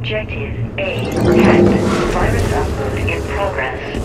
Objective A hacked. Virus upload in progress.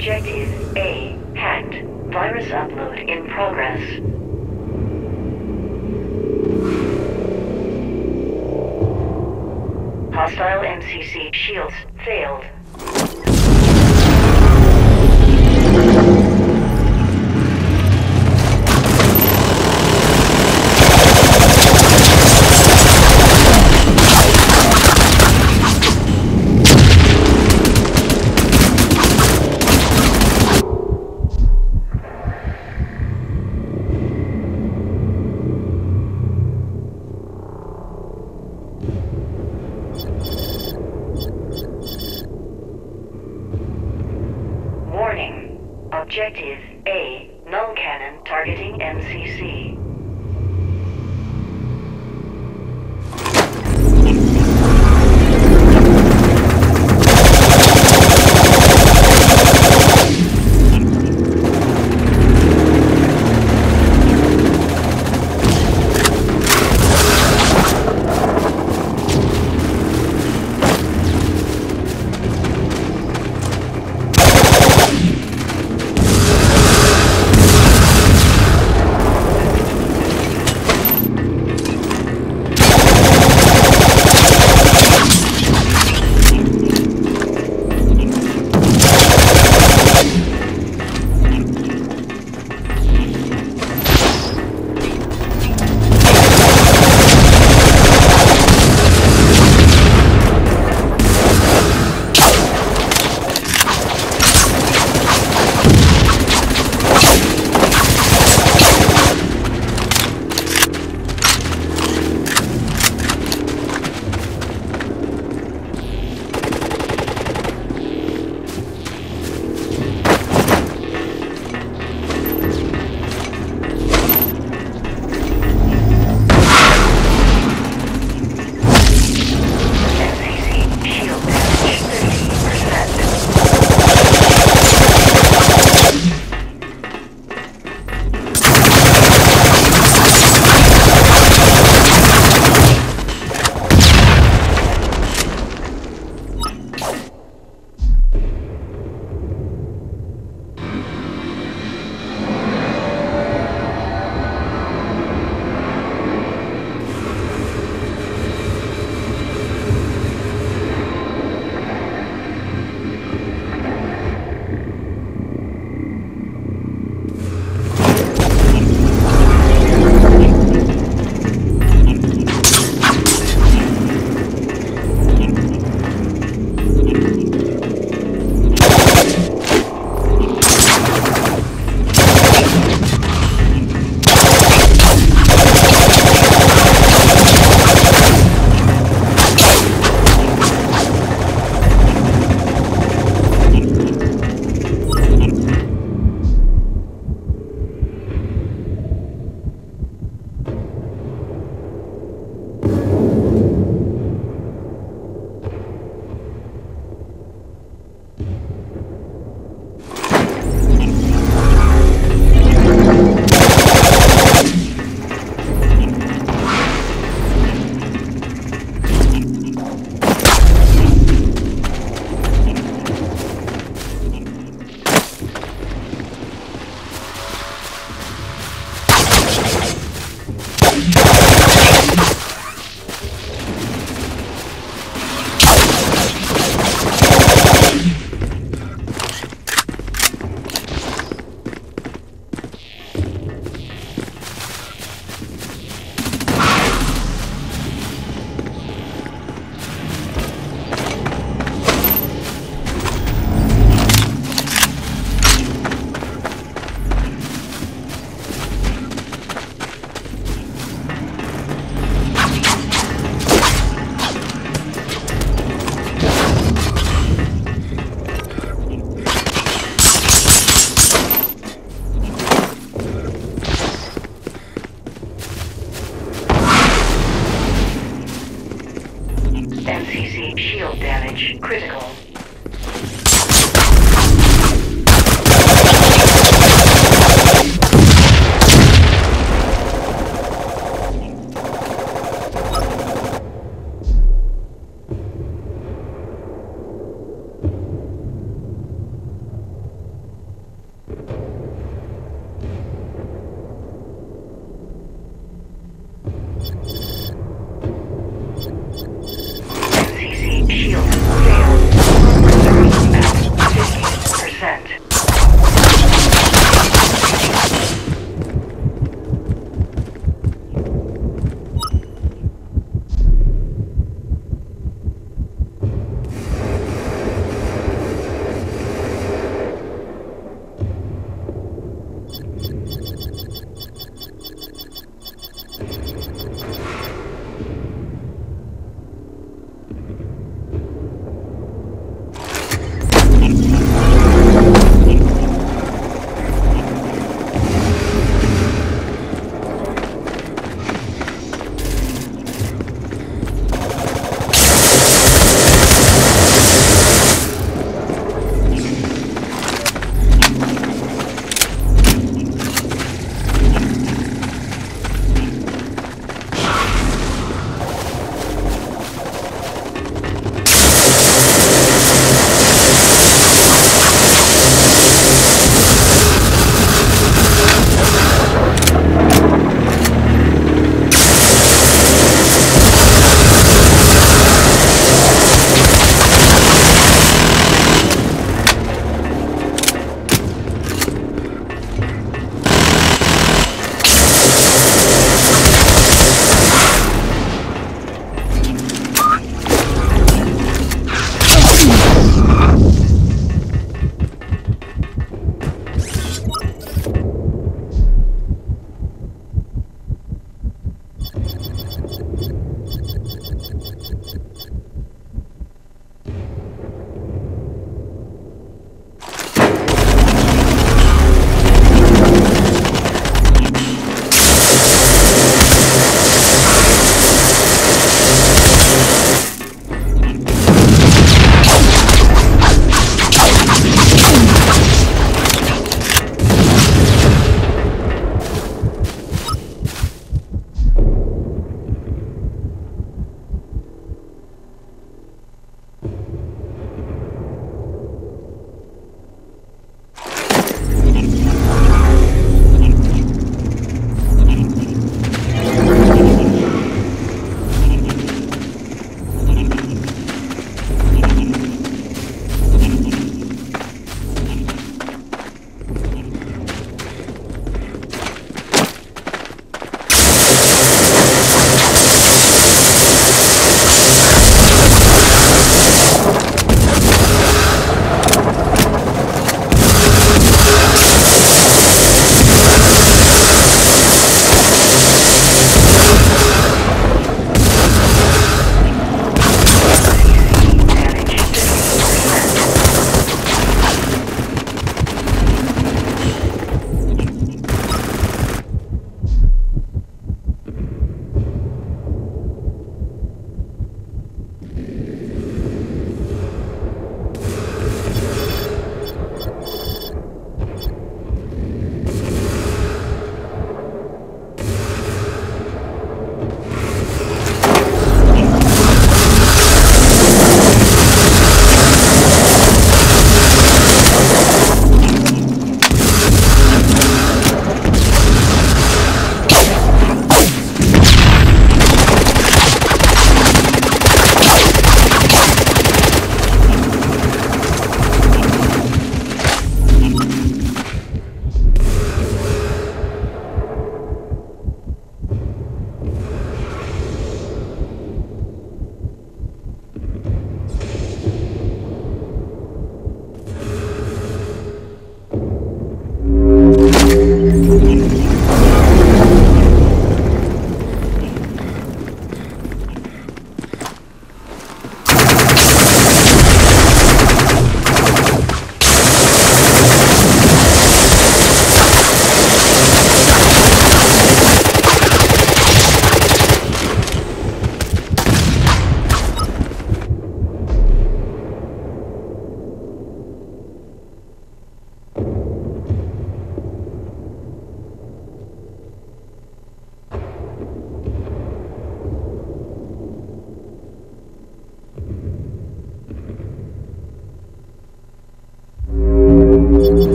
Objective A hacked. Virus upload in progress. Hostile MCC shields failed.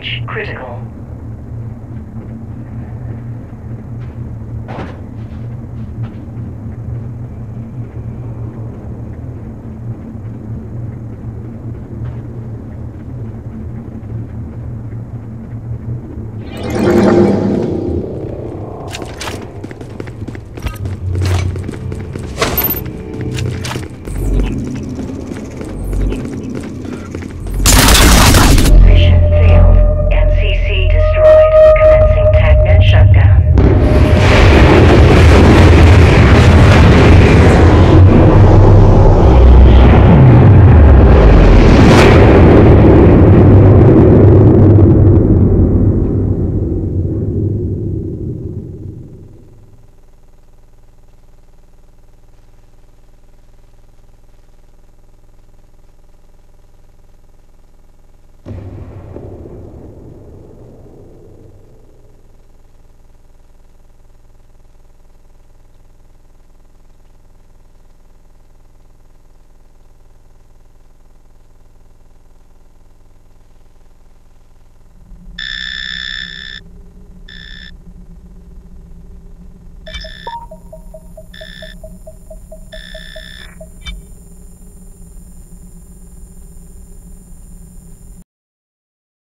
Damage critical.